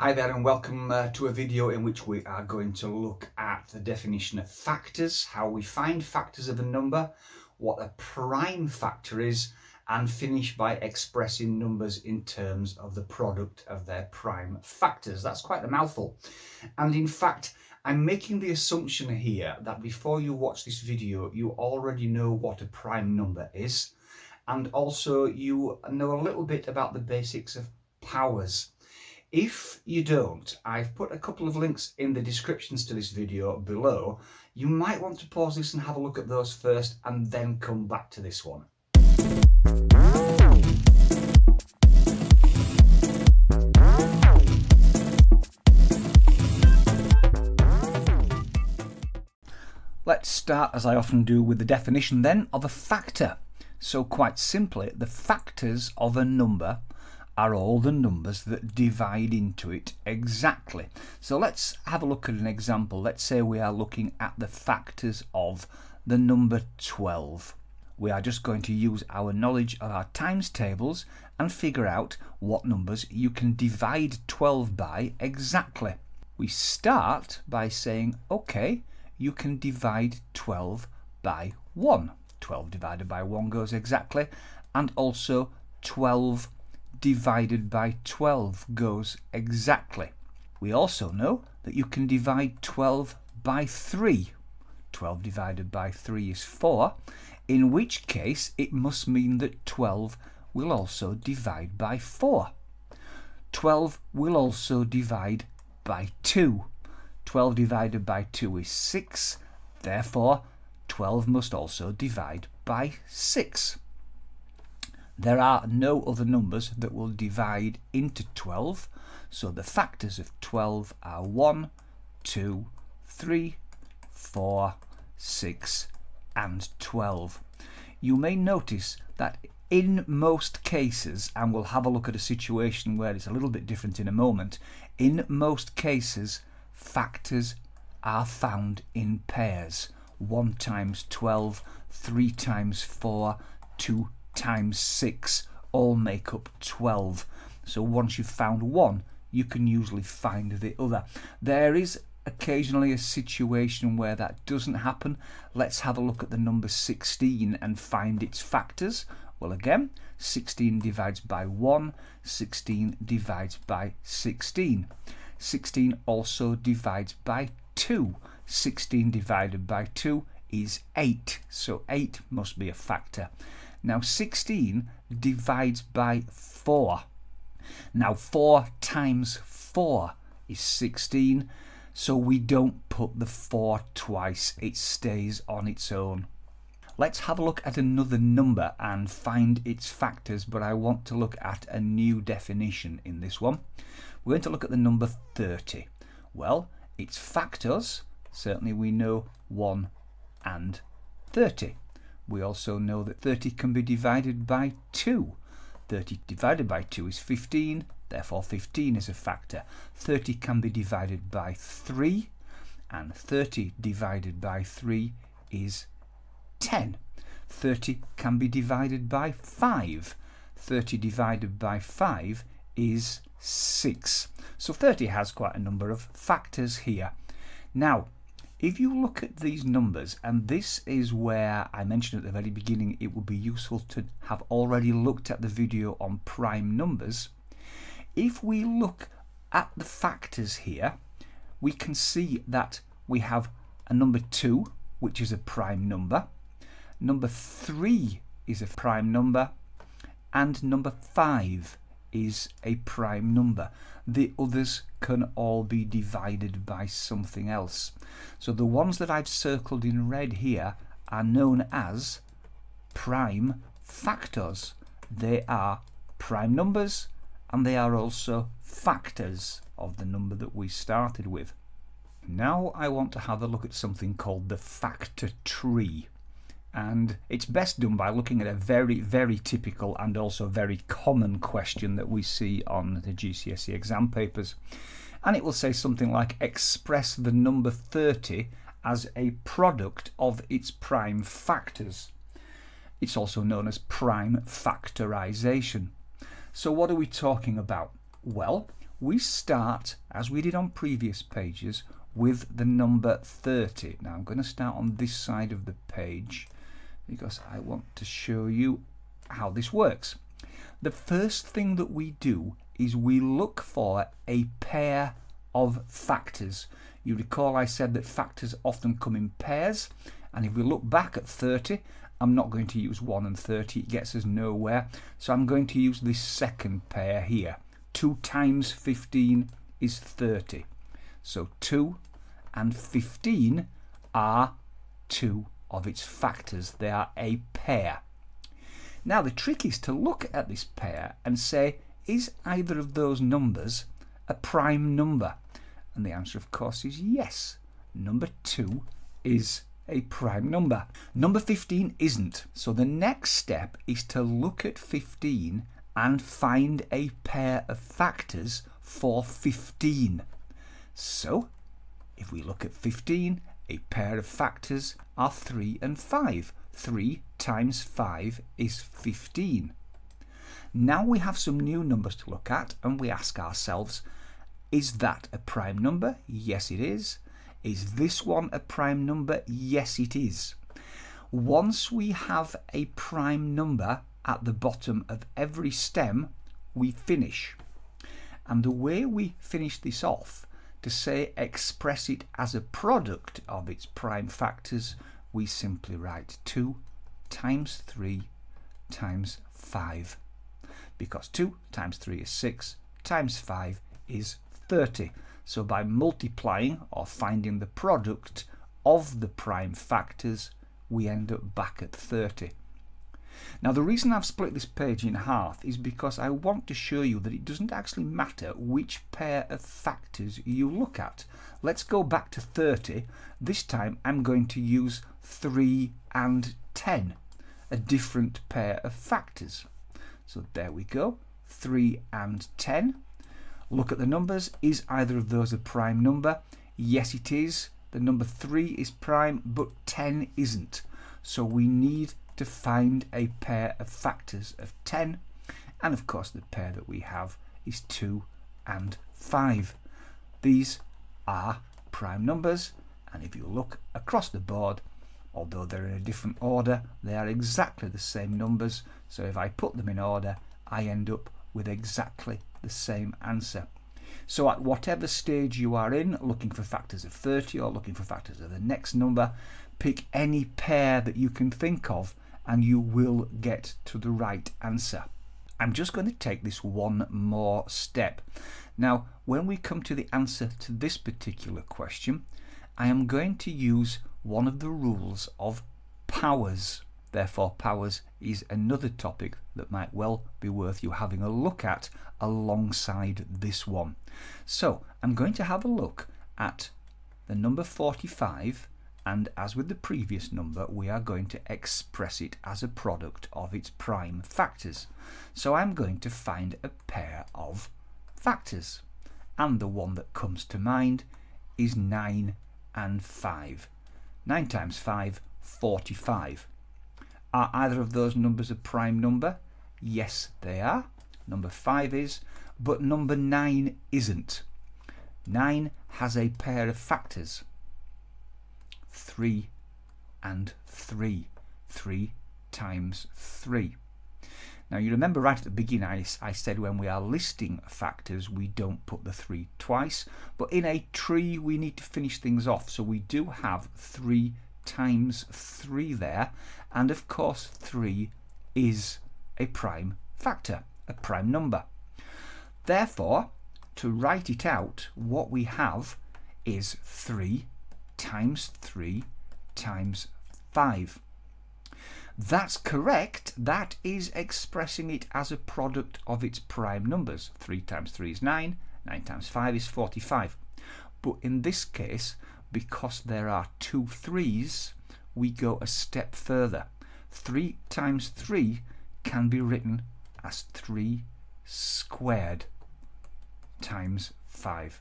Hi there and welcome uh, to a video in which we are going to look at the definition of factors, how we find factors of a number, what a prime factor is, and finish by expressing numbers in terms of the product of their prime factors. That's quite a mouthful. And in fact, I'm making the assumption here that before you watch this video, you already know what a prime number is, and also you know a little bit about the basics of powers. If you don't, I've put a couple of links in the descriptions to this video below. You might want to pause this and have a look at those first and then come back to this one. Let's start, as I often do, with the definition then of a factor. So quite simply, the factors of a number are all the numbers that divide into it exactly. So let's have a look at an example. Let's say we are looking at the factors of the number 12. We are just going to use our knowledge of our times tables and figure out what numbers you can divide 12 by exactly. We start by saying, okay, you can divide 12 by 1. 12 divided by 1 goes exactly, and also 12 divided by 12 goes exactly. We also know that you can divide 12 by 3. 12 divided by 3 is 4, in which case it must mean that 12 will also divide by 4. 12 will also divide by 2. 12 divided by 2 is 6, therefore 12 must also divide by 6. There are no other numbers that will divide into 12, so the factors of 12 are 1, 2, 3, 4, 6 and 12. You may notice that in most cases, and we'll have a look at a situation where it's a little bit different in a moment, in most cases factors are found in pairs. 1 times 12, 3 times 4, 2 times 6 all make up 12. So once you've found one, you can usually find the other. There is occasionally a situation where that doesn't happen. Let's have a look at the number 16 and find its factors. Well again, 16 divides by 1, 16 divides by 16. 16 also divides by 2. 16 divided by 2 is 8, so 8 must be a factor. Now 16 divides by 4. Now 4 times 4 is 16, so we don't put the 4 twice, it stays on its own. Let's have a look at another number and find its factors, but I want to look at a new definition in this one. We're going to look at the number 30. Well, its factors, certainly we know 1 and 30. We also know that 30 can be divided by 2. 30 divided by 2 is 15, therefore 15 is a factor. 30 can be divided by 3, and 30 divided by 3 is 10. 30 can be divided by 5. 30 divided by 5 is 6. So 30 has quite a number of factors here. Now, if you look at these numbers, and this is where I mentioned at the very beginning it would be useful to have already looked at the video on prime numbers, if we look at the factors here, we can see that we have a number 2, which is a prime number, number 3 is a prime number, and number 5 is a prime number. The others can all be divided by something else. So the ones that I've circled in red here are known as prime factors. They are prime numbers and they are also factors of the number that we started with. Now I want to have a look at something called the factor tree and it's best done by looking at a very very typical and also very common question that we see on the GCSE exam papers and it will say something like express the number 30 as a product of its prime factors. It's also known as prime factorization. So what are we talking about? Well, we start, as we did on previous pages, with the number 30. Now I'm going to start on this side of the page because I want to show you how this works. The first thing that we do is we look for a pair of factors. You recall I said that factors often come in pairs and if we look back at 30 I'm not going to use 1 and 30 it gets us nowhere so I'm going to use this second pair here 2 times 15 is 30 so 2 and 15 are two of its factors they are a pair now the trick is to look at this pair and say is either of those numbers a prime number and the answer of course is yes number 2 is a prime number. Number 15 isn't. So the next step is to look at 15 and find a pair of factors for 15. So if we look at 15, a pair of factors are 3 and 5. 3 times 5 is 15. Now we have some new numbers to look at and we ask ourselves, is that a prime number? Yes it is. Is this one a prime number? Yes, it is. Once we have a prime number at the bottom of every stem, we finish. And the way we finish this off, to say express it as a product of its prime factors, we simply write 2 times 3 times 5. Because 2 times 3 is 6, times 5 is 30. So by multiplying or finding the product of the prime factors, we end up back at 30. Now the reason I've split this page in half is because I want to show you that it doesn't actually matter which pair of factors you look at. Let's go back to 30. This time I'm going to use 3 and 10, a different pair of factors. So there we go, 3 and 10. Look at the numbers. Is either of those a prime number? Yes, it is. The number 3 is prime, but 10 isn't. So we need to find a pair of factors of 10. And of course, the pair that we have is 2 and 5. These are prime numbers. And if you look across the board, although they're in a different order, they are exactly the same numbers. So if I put them in order, I end up with exactly the same answer. So at whatever stage you are in, looking for factors of 30 or looking for factors of the next number, pick any pair that you can think of and you will get to the right answer. I'm just going to take this one more step. Now, when we come to the answer to this particular question, I am going to use one of the rules of powers. Therefore, powers is another topic that might well be worth you having a look at alongside this one. So I'm going to have a look at the number 45 and as with the previous number we are going to express it as a product of its prime factors. So I'm going to find a pair of factors and the one that comes to mind is 9 and 5. 9 times 5, 45. Are either of those numbers a prime number? Yes, they are. Number 5 is, but number 9 isn't. 9 has a pair of factors. 3 and 3. 3 times 3. Now you remember right at the beginning I, I said when we are listing factors we don't put the 3 twice but in a tree we need to finish things off so we do have 3 times 3 there and of course 3 is a prime factor, a prime number. Therefore, to write it out, what we have is 3 times 3 times 5. That's correct. That is expressing it as a product of its prime numbers. 3 times 3 is 9, 9 times 5 is 45. But in this case, because there are two threes, we go a step further. 3 times 3 can be written as 3 squared times 5.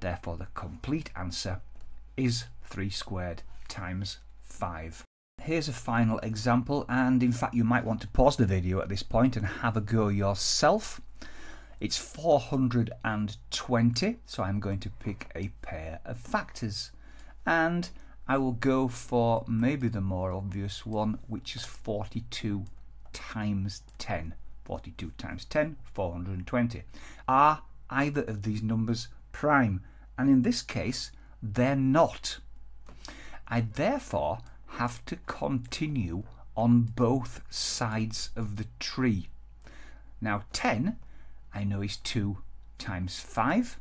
Therefore the complete answer is 3 squared times 5. Here's a final example and in fact you might want to pause the video at this point and have a go yourself. It's 420, so I'm going to pick a pair of factors. And I will go for maybe the more obvious one, which is 42 times 10. 42 times 10, 420. Are either of these numbers prime? And in this case, they're not. I therefore have to continue on both sides of the tree. Now 10 I know is 2 times 5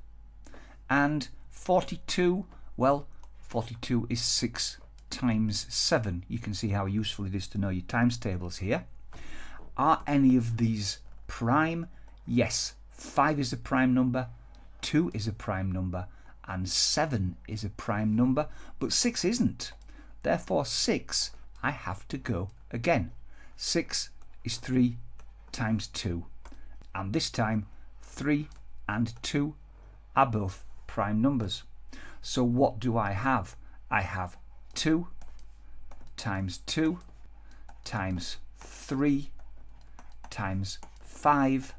and 42 well 42 is 6 times 7 you can see how useful it is to know your times tables here are any of these prime yes 5 is a prime number 2 is a prime number and 7 is a prime number but 6 isn't therefore 6 I have to go again 6 is 3 times 2 and this time 3 and 2 are both prime numbers. So what do I have? I have 2 times 2 times 3 times 5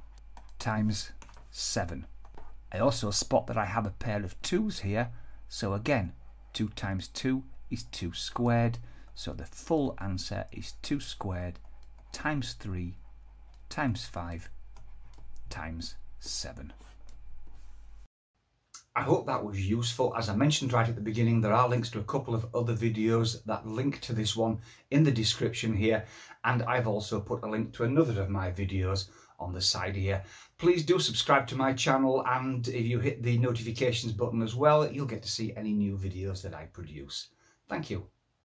times 7. I also spot that I have a pair of 2's here, so again 2 times 2 is 2 squared, so the full answer is 2 squared times 3 times 5 times 7. I hope that was useful. As I mentioned right at the beginning, there are links to a couple of other videos that link to this one in the description here. And I've also put a link to another of my videos on the side here. Please do subscribe to my channel and if you hit the notifications button as well, you'll get to see any new videos that I produce. Thank you.